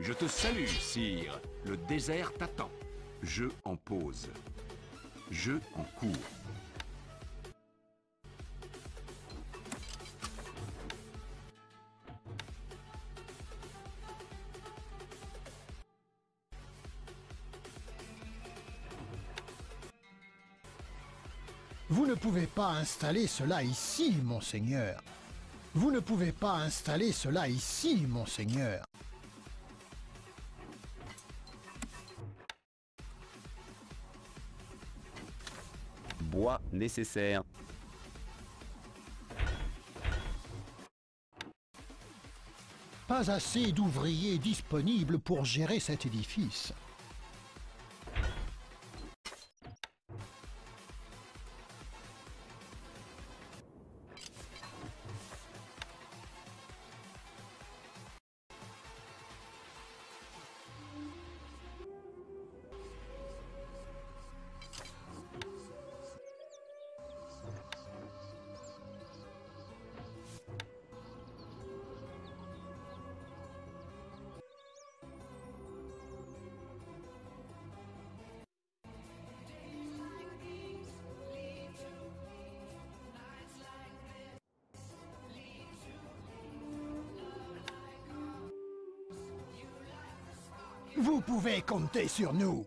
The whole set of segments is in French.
Je te salue, sire. Le désert t'attend. Je en pause. Je en cours. Vous ne pouvez pas installer cela ici, monseigneur. Vous ne pouvez pas installer cela ici, monseigneur. Nécessaire. Pas assez d'ouvriers disponibles pour gérer cet édifice. Vous pouvez compter sur nous.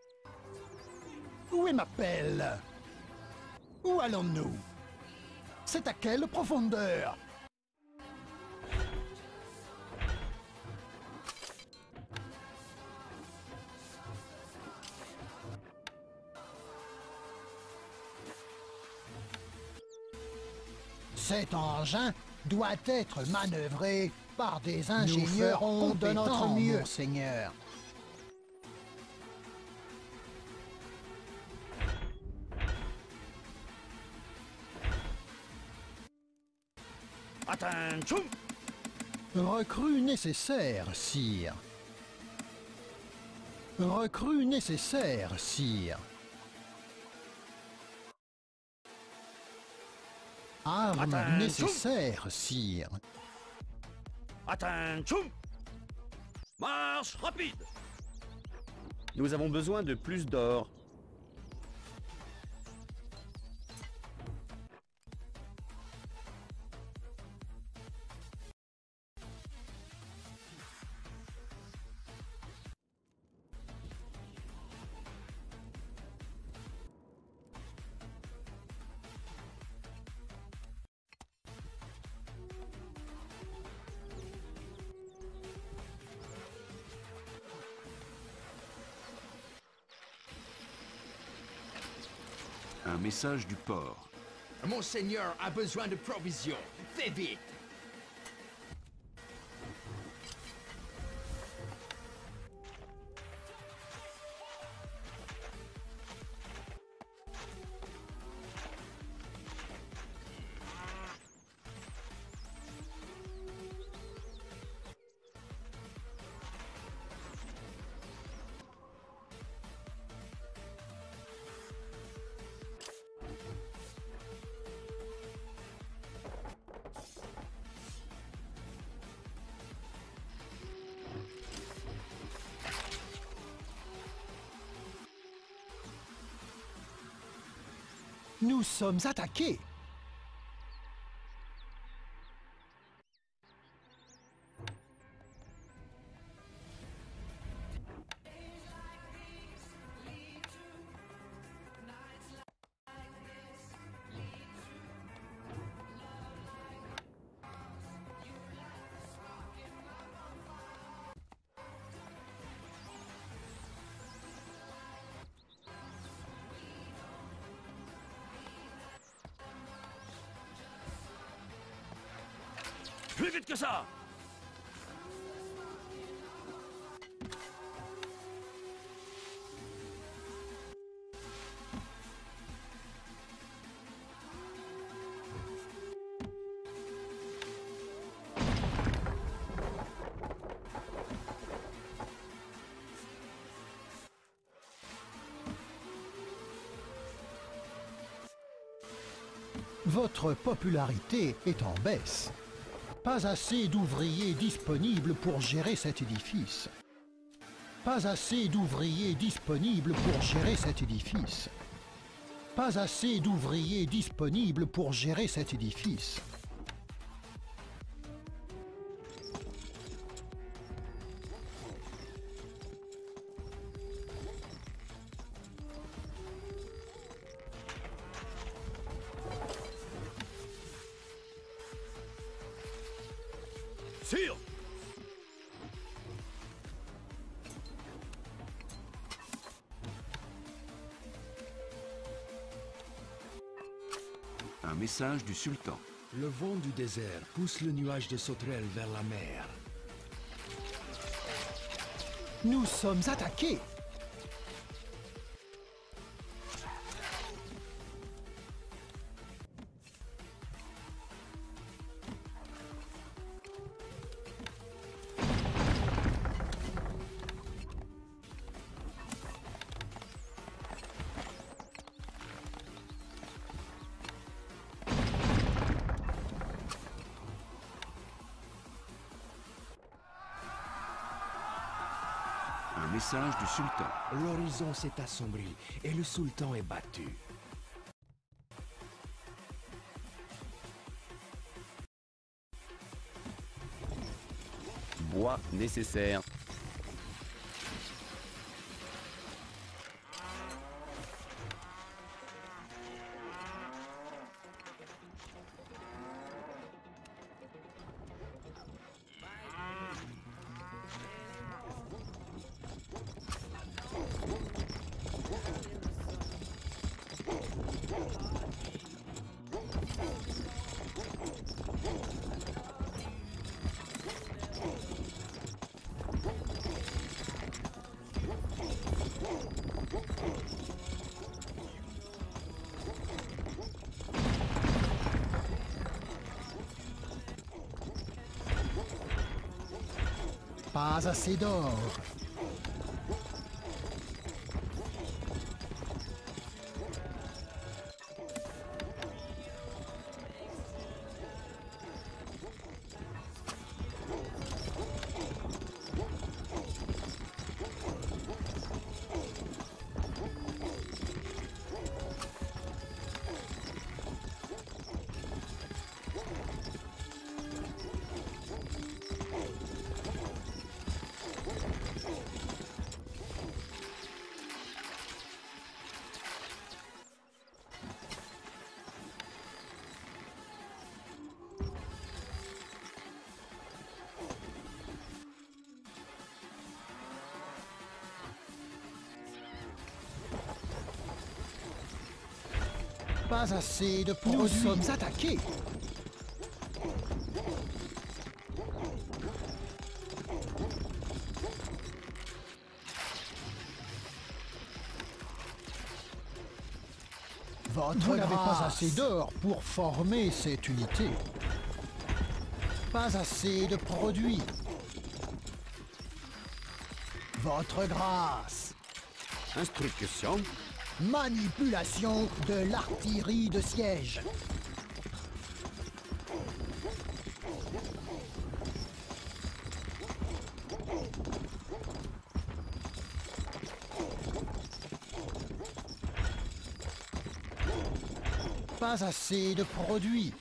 Où est ma pelle? Où allons-nous? C'est à quelle profondeur? Cet engin doit être manœuvré par des ingénieurs ferons de notre mieux. Seigneur. Recrue nécessaire, sire. Recrue nécessaire, sire. Arme Attention. nécessaire, sire. Attention Marche rapide Nous avons besoin de plus d'or. Un message du port. Monseigneur a besoin de provisions. Fais vite. Nous sommes attaqués. Plus vite que ça Votre popularité est en baisse. Pas assez d'ouvriers disponibles pour gérer cet édifice. Pas assez d'ouvriers disponibles pour gérer cet édifice. Pas assez d'ouvriers disponibles pour gérer cet édifice. Un message du sultan. Le vent du désert pousse le nuage de sauterelles vers la mer. Nous sommes attaqués message du sultan. L'horizon s'est assombri et le sultan est battu. Bois nécessaire. Pas assez Pas assez de produits. Nous sommes attaqués. Votre Vous n'avez pas assez d'or pour former cette unité. Pas assez de produits. Votre grâce. Instruction. Manipulation de l'artillerie de siège. Pas assez de produits.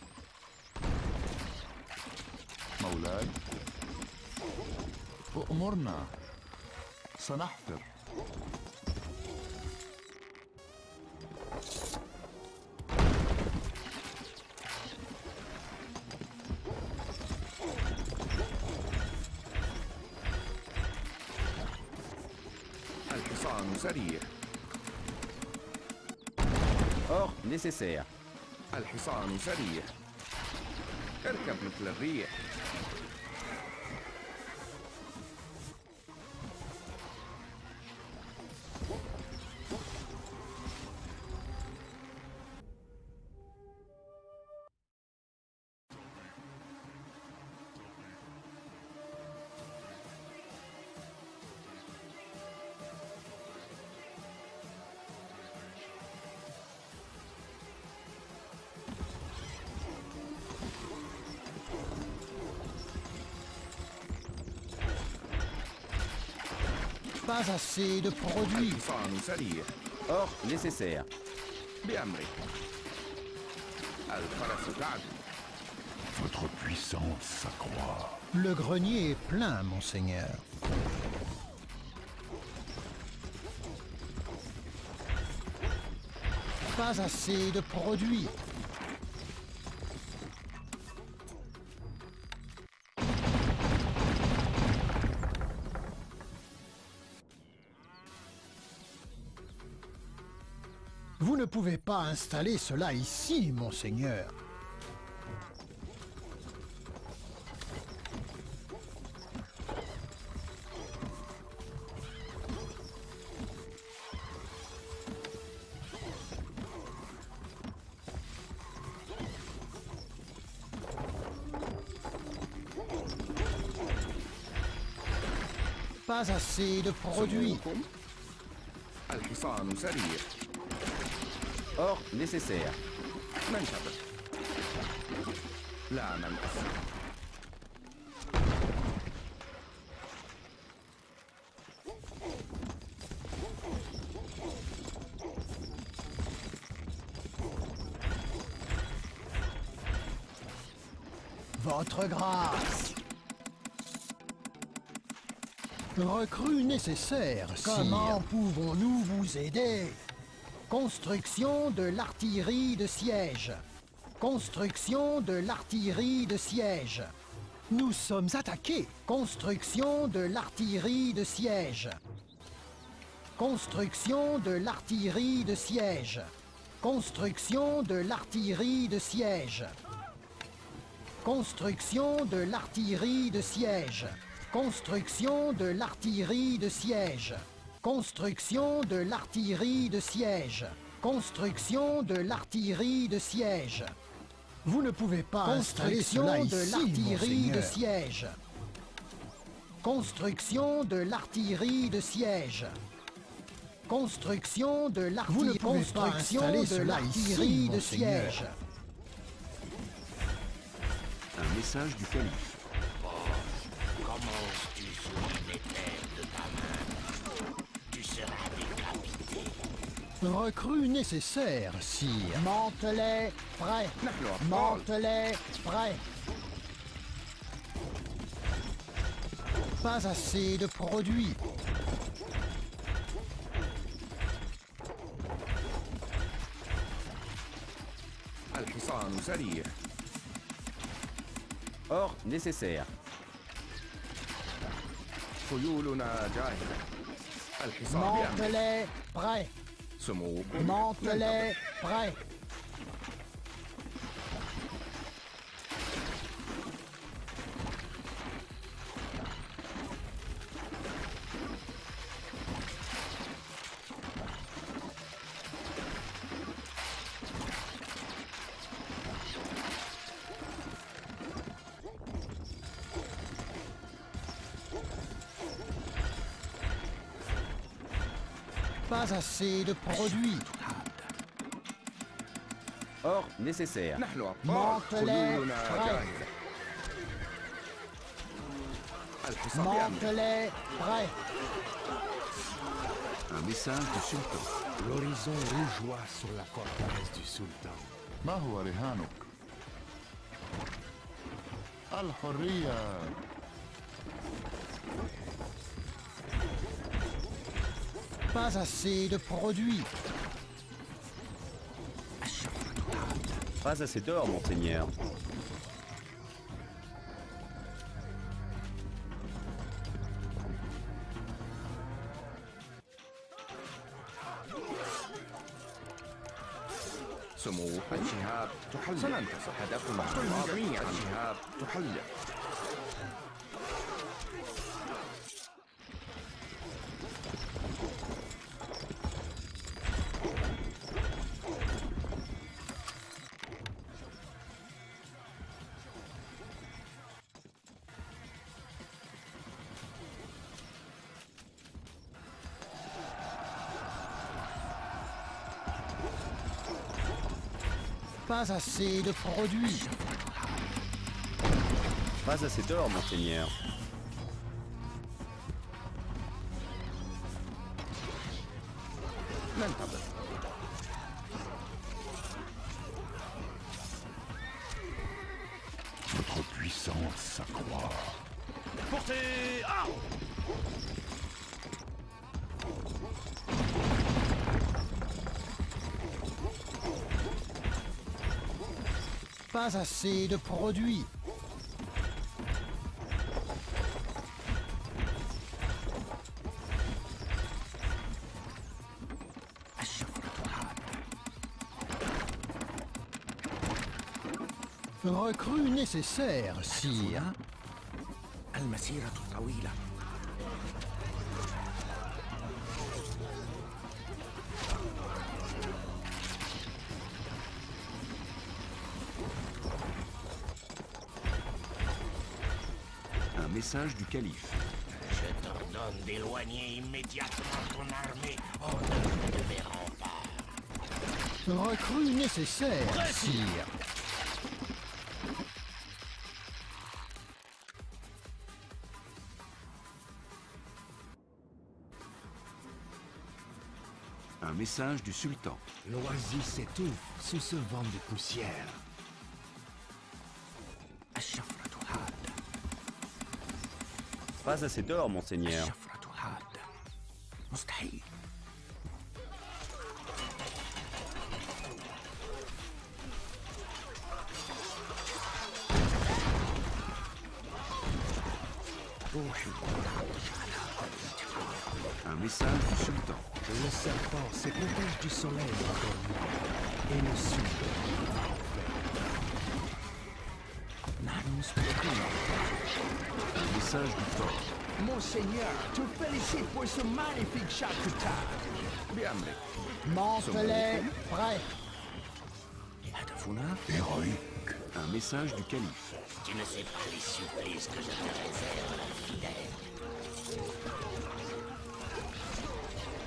مولاي أؤمرنا سنحفر Nécessaire. الحصان سريع. اركب مثل الريح. pas assez de produits. Or nécessaire. Votre puissance s'accroît. Le grenier est plein, monseigneur. Pas assez de produits. Installer cela ici, monseigneur. Pas assez de produits or nécessaire. Manchable. La. Votre grâce Recrue nécessaire, Comment pouvons-nous vous aider? Construction de l'artillerie de siège. Construction de l'artillerie de siège. Nous sommes attaqués. Construction de l'artillerie de siège. Construction de l'artillerie de siège. Construction de l'artillerie de siège. Construction de l'artillerie de siège. Construction de l'artillerie de siège. Construction de l'artillerie de siège. Construction de l'artillerie de siège. Vous ne pouvez pas installer cela ici, de l'artillerie de siège. Construction de l'artillerie de siège. Construction de l'artillerie construction de l'artillerie de siège. Un message du calife. Recrues nécessaires, sire. Mantelet, prêt. Mantelet, prêt. Pas assez de produits. nous. Or nécessaire. Mantelet, prêt. Ce mot. Mantelet, prêt. Pas assez de produits. Or nécessaire. نحن أبطال Mantelet خيولنا prêt. جاهزة الحصان بأمرك Mantelet prêt. Un message du sultan. L'horizon rougeoie sur la forteresse du sultan. ما هو رهانك؟ الحرية Pas assez de produits. Pas assez d'or, monseigneur. سموكم الشهاب تحلق سننتصر هدفنا جميعا الشهاب تحلق Pas assez de produits. Pas assez d'or, mon Pas assez de produits. Recrue nécessaire, sire. Message du calife. Je t'ordonne d'éloigner immédiatement ton armée hors de mes remparts. Recrue nécessaire, sire. Un message du sultan. L'oasis s'étouffe sous ce vent de poussière. Pas assez d'or, monseigneur. Un message du sultan. Le serpent se protège du soleil et le sud. Message du fort. Monseigneur, te félicite pour ce magnifique charcutage. Bien, mec. Mantelet, prêt. Héroïque. Un message du calife. Tu ne sais pas les supplices que je te réserve, la fidèle.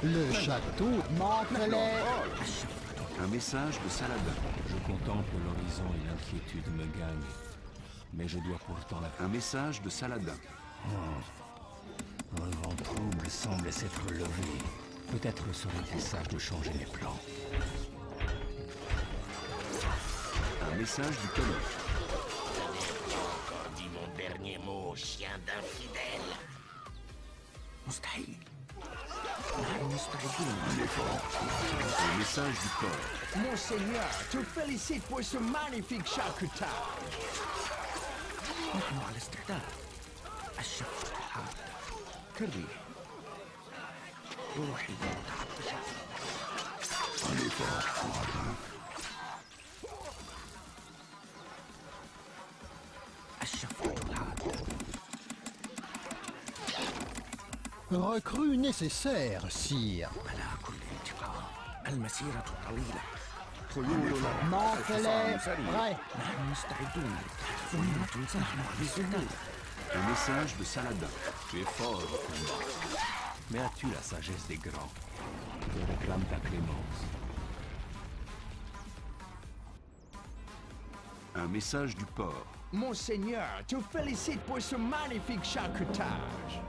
Le château Mantelet. Un message de Saladin. Je contemple l'horizon et l'inquiétude me gagne mais je dois pourtant la... Un message de Saladin. Un vent trouble semble s'être levé. Peut-être serait-il sage de changer les plans. Un message du colloque. dit mon dernier mot, chien d'infidèle. Mustaï. Ah, Un message du corps. Monseigneur, te félicite pour ce magnifique charcutard. نحن على استعداد. الشفق الحاد كالريح روحي. متعطشة الشفق الحاد Recrue nécessaire, sire. المسيرة طويلة. Le message de Saladin. Tu es fort, mais as-tu la sagesse des grands Je réclame ta clémence? Un message du port. Monseigneur, te félicite pour ce magnifique charcutage.